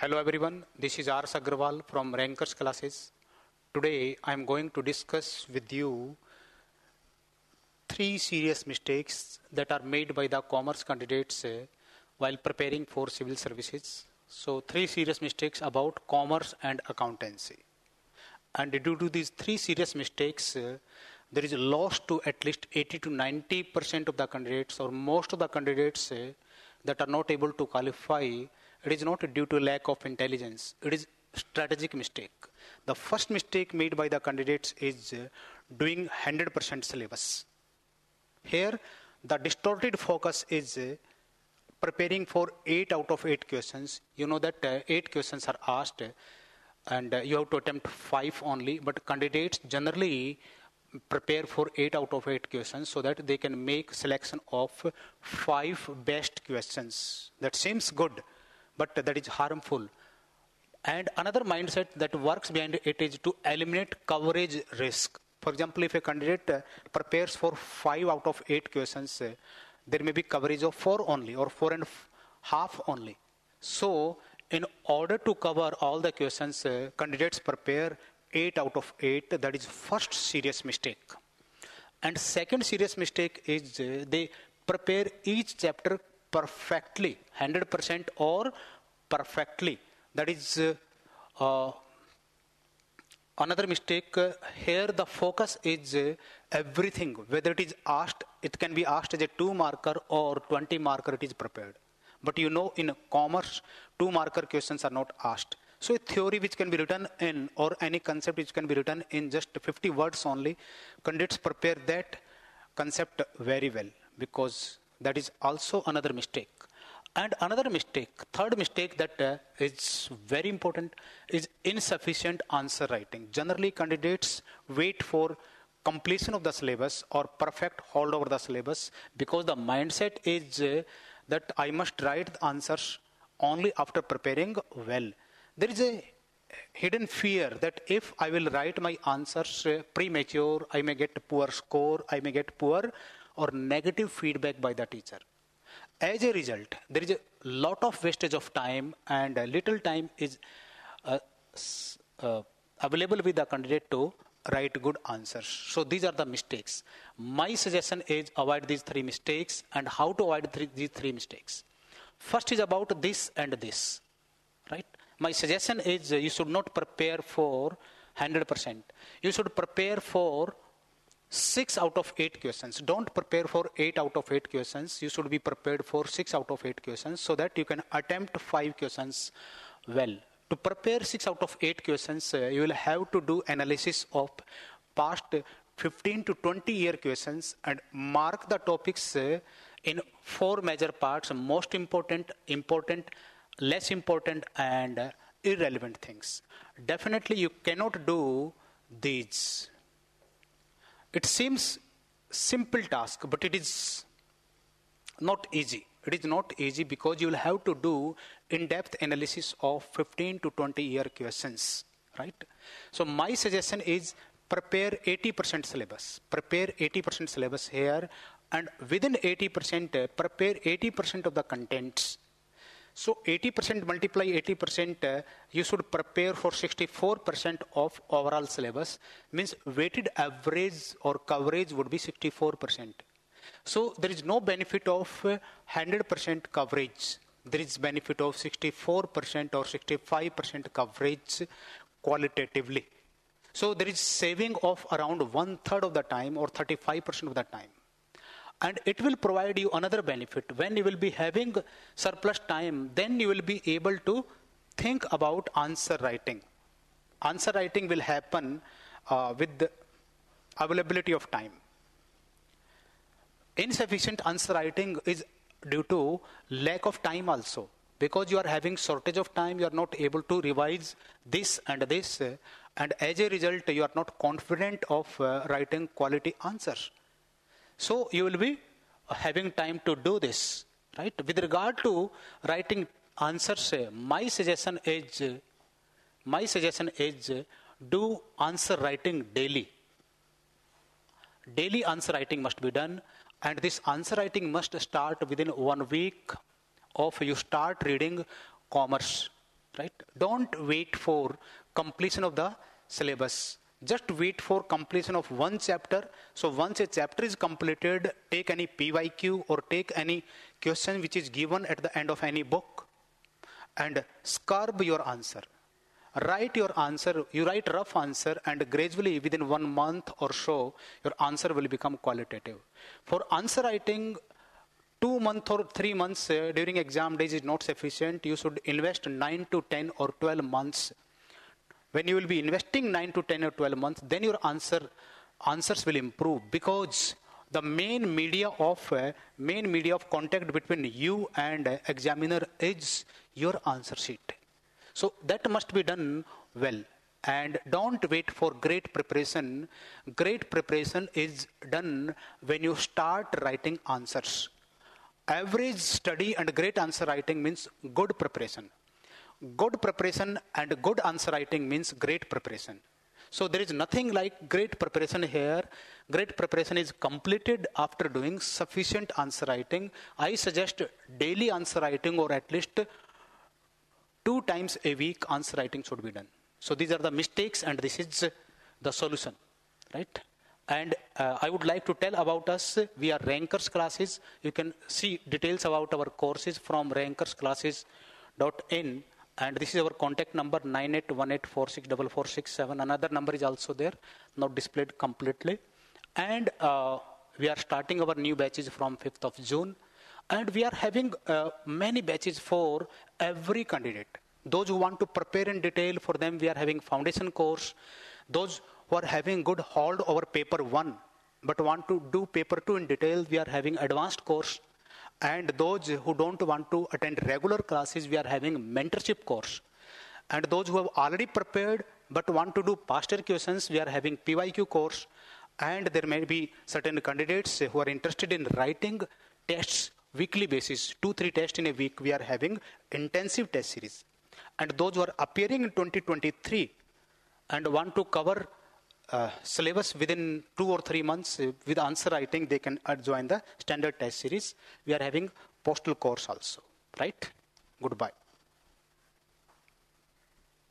Hello everyone, this is R. Agrawal from Rankers Classes. Today I am going to discuss with you three serious mistakes that are made by the commerce candidates uh, while preparing for civil services. So, three serious mistakes about commerce and accountancy. And due to these three serious mistakes, uh, there is a loss to at least 80 to 90 percent of the candidates, or most of the candidates uh, that are not able to qualify it is not due to lack of intelligence. It is strategic mistake. The first mistake made by the candidates is uh, doing 100% syllabus. Here, the distorted focus is uh, preparing for 8 out of 8 questions. You know that uh, 8 questions are asked and you have to attempt 5 only, but candidates generally prepare for 8 out of 8 questions so that they can make selection of 5 best questions. That seems good but that is harmful. And another mindset that works behind it is to eliminate coverage risk. For example, if a candidate uh, prepares for five out of eight questions, uh, there may be coverage of four only or four and half only. So, in order to cover all the questions, uh, candidates prepare eight out of eight. That is first serious mistake. And second serious mistake is they prepare each chapter perfectly, 100% or perfectly. That is uh, another mistake. Uh, here, the focus is uh, everything. Whether it is asked, it can be asked as a two marker or 20 marker, it is prepared. But you know, in commerce, two marker questions are not asked. So, a theory which can be written in, or any concept which can be written in just 50 words only, candidates prepare that concept very well because that is also another mistake. And another mistake, third mistake that uh, is very important is insufficient answer writing. Generally, candidates wait for completion of the syllabus or perfect hold over the syllabus because the mindset is uh, that I must write the answers only after preparing well. There is a hidden fear that if I will write my answers uh, premature, I may get poor score, I may get poor or negative feedback by the teacher. As a result, there is a lot of wastage of time and little time is uh, uh, available with the candidate to write good answers. So these are the mistakes. My suggestion is avoid these three mistakes and how to avoid three, these three mistakes. First is about this and this, right? My suggestion is you should not prepare for 100%. You should prepare for 6 out of 8 questions. Don't prepare for 8 out of 8 questions. You should be prepared for 6 out of 8 questions so that you can attempt 5 questions well. To prepare 6 out of 8 questions, uh, you will have to do analysis of past 15 to 20 year questions and mark the topics uh, in four major parts most important, important, less important, and uh, irrelevant things. Definitely, you cannot do these it seems simple task, but it is not easy. It is not easy because you will have to do in-depth analysis of 15 to 20 year questions, right? So my suggestion is prepare 80% syllabus. Prepare 80% syllabus here and within 80% prepare 80% of the contents so 80% multiply 80%, uh, you should prepare for 64% of overall syllabus. Means weighted average or coverage would be 64%. So there is no benefit of uh, 100% coverage. There is benefit of 64% or 65% coverage qualitatively. So there is saving of around one third of the time or 35% of the time and it will provide you another benefit. When you will be having surplus time then you will be able to think about answer writing. Answer writing will happen uh, with the availability of time. Insufficient answer writing is due to lack of time also. Because you are having shortage of time you are not able to revise this and this and as a result you are not confident of uh, writing quality answers so you will be having time to do this, right? With regard to writing answers, eh, my suggestion is, eh, my suggestion is eh, do answer writing daily. Daily answer writing must be done, and this answer writing must start within one week of you start reading commerce, right? Don't wait for completion of the syllabus. Just wait for completion of one chapter. So once a chapter is completed, take any PYQ or take any question which is given at the end of any book and scarb your answer. Write your answer, you write rough answer and gradually within one month or so, your answer will become qualitative. For answer writing, two months or three months uh, during exam days is not sufficient. You should invest 9 to 10 or 12 months. When you will be investing 9 to 10 or 12 months, then your answer answers will improve because the main media of uh, main media of contact between you and uh, examiner is your answer sheet. So that must be done well. And don't wait for great preparation. Great preparation is done when you start writing answers average study and great answer writing means good preparation. Good preparation and good answer writing means great preparation. So there is nothing like great preparation here. Great preparation is completed after doing sufficient answer writing. I suggest daily answer writing or at least two times a week answer writing should be done. So these are the mistakes and this is the solution, right? And uh, I would like to tell about us. We are Rankers classes. You can see details about our courses from rankersclasses.in. And this is our contact number 9818464467. Another number is also there, not displayed completely. And uh, we are starting our new batches from 5th of June. And we are having uh, many batches for every candidate. Those who want to prepare in detail, for them we are having foundation course. Those who are having good hold over paper one but want to do paper two in detail, we are having advanced course. And those who don't want to attend regular classes, we are having mentorship course. And those who have already prepared but want to do past year questions, we are having PYQ course. And there may be certain candidates who are interested in writing tests weekly basis, two, three tests in a week. We are having intensive test series. And those who are appearing in 2023 and want to cover uh, syllabus within two or three months uh, with answer writing they can uh, join the standard test series. We are having postal course also right? Goodbye